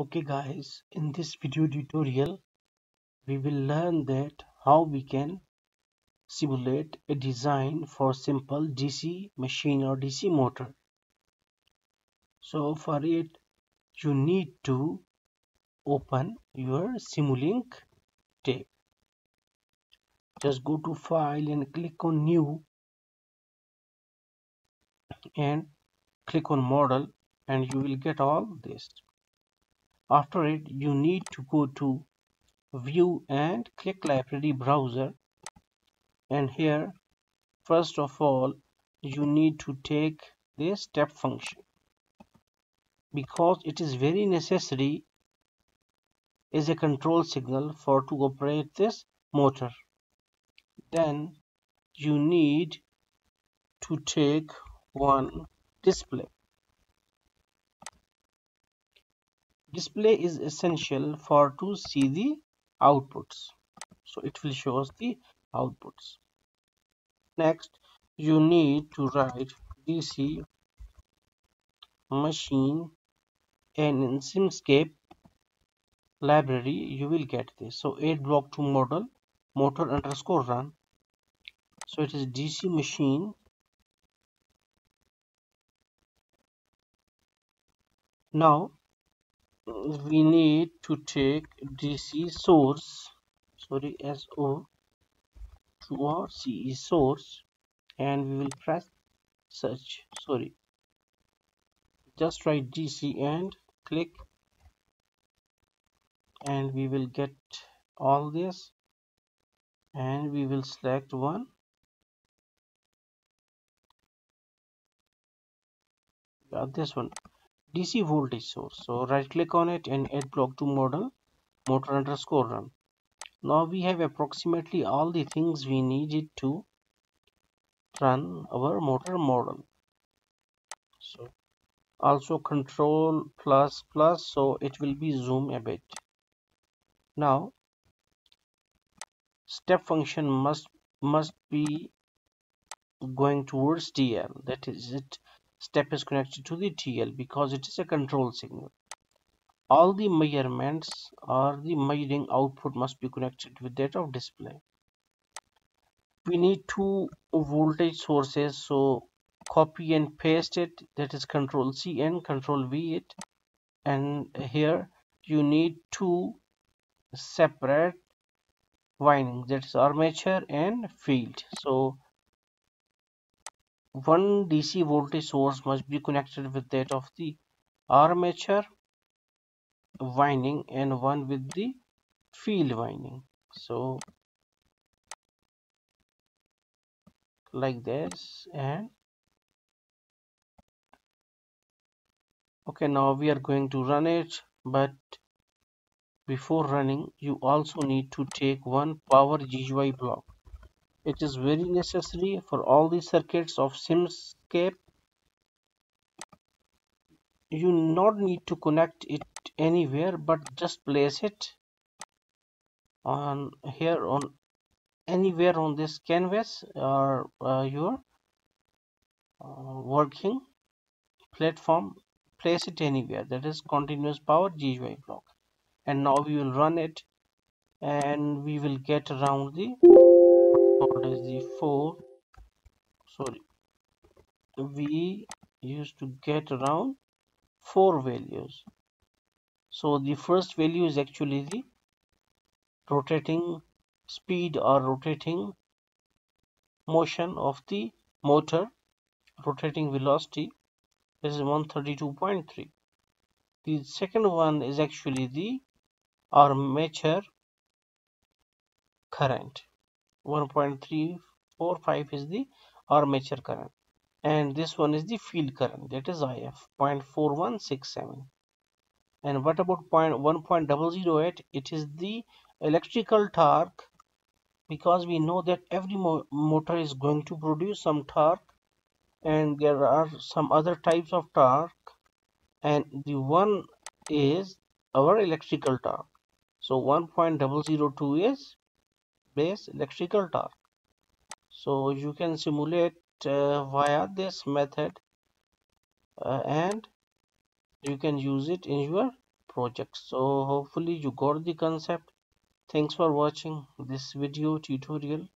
Okay guys, in this video tutorial we will learn that how we can simulate a design for simple DC machine or DC motor. So for it you need to open your Simulink tape. Just go to file and click on new and click on model and you will get all this after it you need to go to view and click library browser. And here first of all you need to take this step function. Because it is very necessary as a control signal for to operate this motor. Then you need to take one display display is essential for to see the outputs. So it will show us the outputs. Next you need to write dc machine and in simscape library you will get this. So 8 block to model motor underscore run. So it is dc machine. Now we need to take DC source sorry SO to our CE source and we will press search sorry. Just write DC and click and we will get all this and we will select one. Yeah, this one DC voltage source. So right click on it and add block to model motor underscore run. Now we have approximately all the things we needed to run our motor model. So also control plus plus so it will be zoom a bit. Now step function must must be going towards TL that is it step is connected to the TL because it is a control signal. All the measurements or the measuring output must be connected with that of display. We need two voltage sources so copy and paste it that is control C and control V it and here you need two separate windings that is armature and field so one DC voltage source must be connected with that of the armature winding and one with the field winding. So like this and okay now we are going to run it but before running you also need to take one power GUI block it is very necessary for all the circuits of Simscape. You not need to connect it anywhere but just place it on here on anywhere on this canvas or uh, your uh, working platform. Place it anywhere. That is continuous power GUI block. And now we will run it and we will get around the what is the 4 sorry we used to get around four values. So the first value is actually the rotating speed or rotating motion of the motor. Rotating velocity this is 132.3 the second one is actually the armature current 1.345 is the armature current. And this one is the field current that is IF 0.4167 and what about point 1.008 it is the electrical torque because we know that every mo motor is going to produce some torque and there are some other types of torque. And the one is our electrical torque. So 1.002 is base electrical torque. So you can simulate uh, via this method uh, and you can use it in your project. So hopefully you got the concept. Thanks for watching this video tutorial